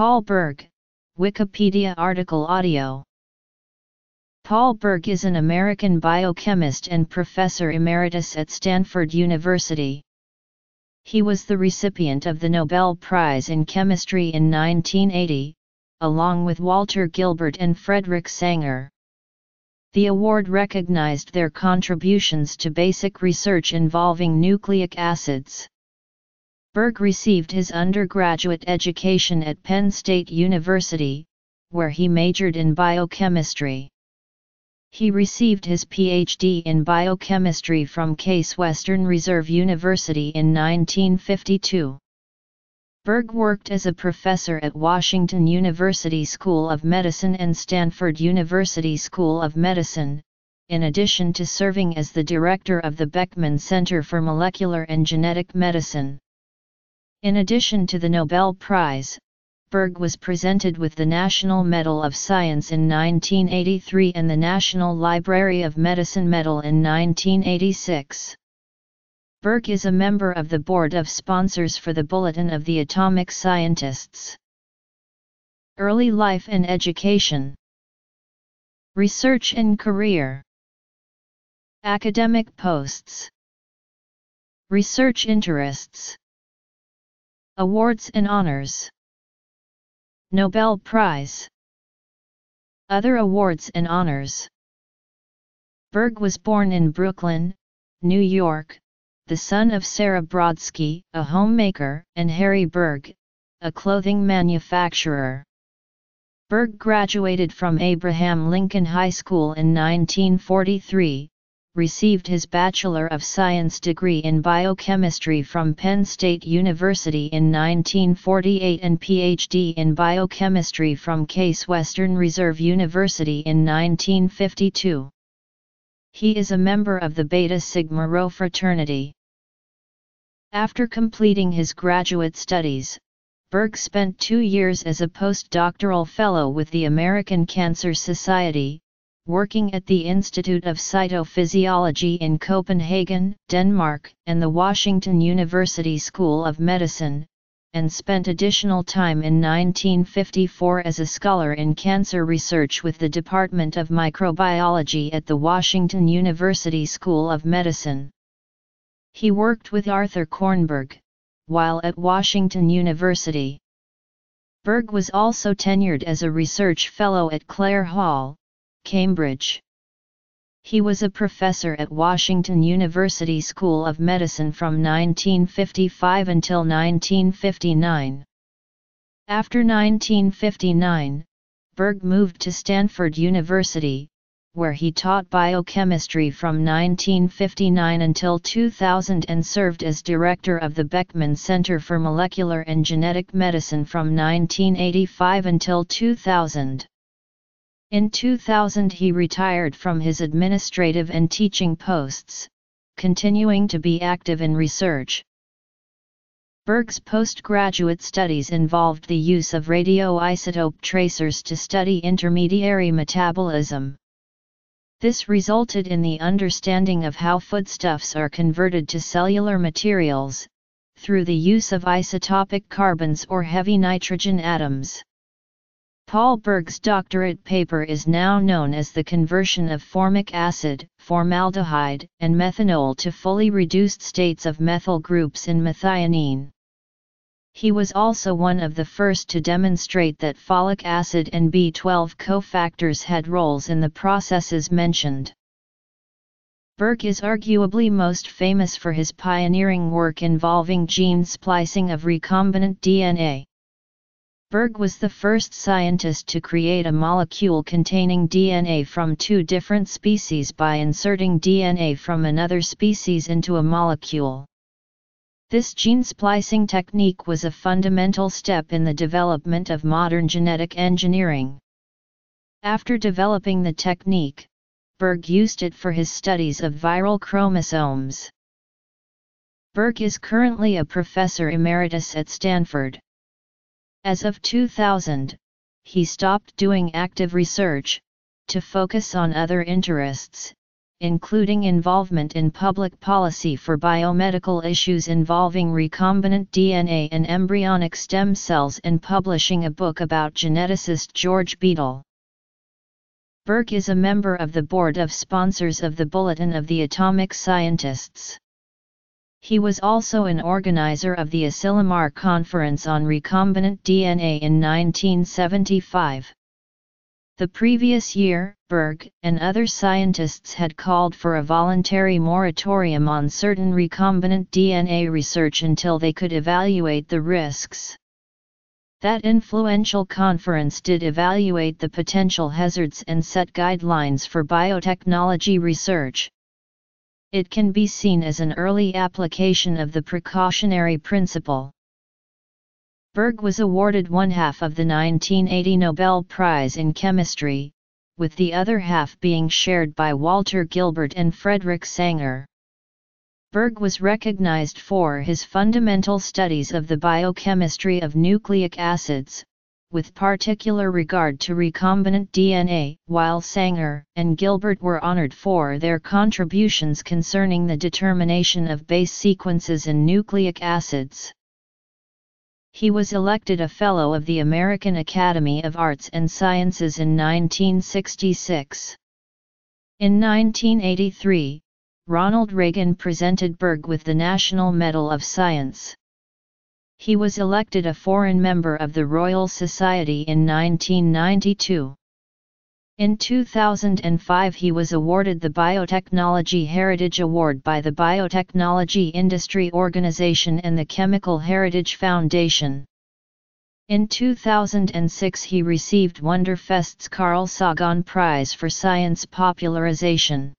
Paul Berg, Wikipedia article audio. Paul Berg is an American biochemist and professor emeritus at Stanford University. He was the recipient of the Nobel Prize in Chemistry in 1980, along with Walter Gilbert and Frederick Sanger. The award recognized their contributions to basic research involving nucleic acids. Berg received his undergraduate education at Penn State University, where he majored in biochemistry. He received his PhD in biochemistry from Case Western Reserve University in 1952. Berg worked as a professor at Washington University School of Medicine and Stanford University School of Medicine, in addition to serving as the director of the Beckman Center for Molecular and Genetic Medicine. In addition to the Nobel Prize, Berg was presented with the National Medal of Science in 1983 and the National Library of Medicine Medal in 1986. Berg is a member of the Board of Sponsors for the Bulletin of the Atomic Scientists. Early Life and Education Research and Career Academic Posts Research Interests Awards and Honors. Nobel Prize. Other awards and honors. Berg was born in Brooklyn, New York, the son of Sarah Brodsky, a homemaker, and Harry Berg, a clothing manufacturer. Berg graduated from Abraham Lincoln High School in 1943, received his Bachelor of Science degree in biochemistry from Penn State University in 1948 and PhD in biochemistry from Case Western Reserve University in 1952. He is a member of the Beta Sigma Rho fraternity. After completing his graduate studies, Berg spent two years as a postdoctoral fellow with the American Cancer Society, working at the Institute of Cytophysiology in Copenhagen, Denmark, and the Washington University School of Medicine, and spent additional time in 1954 as a scholar in cancer research with the Department of Microbiology at the Washington University School of Medicine. He worked with Arthur Kornberg, while at Washington University. Berg was also tenured as a research fellow at Clare Hall, Cambridge. He was a professor at Washington University School of Medicine from 1955 until 1959. After 1959, Berg moved to Stanford University, where he taught biochemistry from 1959 until 2000 and served as director of the Beckman Center for Molecular and Genetic Medicine from 1985 until 2000. In 2000 he retired from his administrative and teaching posts, continuing to be active in research. Berg's postgraduate studies involved the use of radioisotope tracers to study intermediary metabolism. This resulted in the understanding of how foodstuffs are converted to cellular materials, through the use of isotopic carbons or heavy nitrogen atoms. Paul Berg's doctorate paper is now known as the conversion of formic acid, formaldehyde, and methanol to fully reduced states of methyl groups in methionine. He was also one of the first to demonstrate that folic acid and B12 cofactors had roles in the processes mentioned. Berg is arguably most famous for his pioneering work involving gene splicing of recombinant DNA. Berg was the first scientist to create a molecule containing DNA from two different species by inserting DNA from another species into a molecule. This gene splicing technique was a fundamental step in the development of modern genetic engineering. After developing the technique, Berg used it for his studies of viral chromosomes. Berg is currently a professor emeritus at Stanford. As of 2000, he stopped doing active research, to focus on other interests, including involvement in public policy for biomedical issues involving recombinant DNA and embryonic stem cells and publishing a book about geneticist George Beadle. Berg is a member of the board of sponsors of the Bulletin of the Atomic Scientists. He was also an organizer of the Asilomar Conference on Recombinant DNA in 1975. The previous year, Berg and other scientists had called for a voluntary moratorium on certain recombinant DNA research until they could evaluate the risks. That influential conference did evaluate the potential hazards and set guidelines for biotechnology research. It can be seen as an early application of the precautionary principle. Berg was awarded one half of the 1980 Nobel Prize in Chemistry, with the other half being shared by Walter Gilbert and Frederick Sanger. Berg was recognized for his fundamental studies of the biochemistry of nucleic acids, with particular regard to recombinant DNA, while Sanger and Gilbert were honored for their contributions concerning the determination of base sequences in nucleic acids. He was elected a Fellow of the American Academy of Arts and Sciences in 1966. In 1983, Ronald Reagan presented Berg with the National Medal of Science. He was elected a foreign member of the Royal Society in 1992. In 2005 he was awarded the Biotechnology Heritage Award by the Biotechnology Industry Organization and the Chemical Heritage Foundation. In 2006 he received Wonderfest's Carl Sagan Prize for Science Popularization.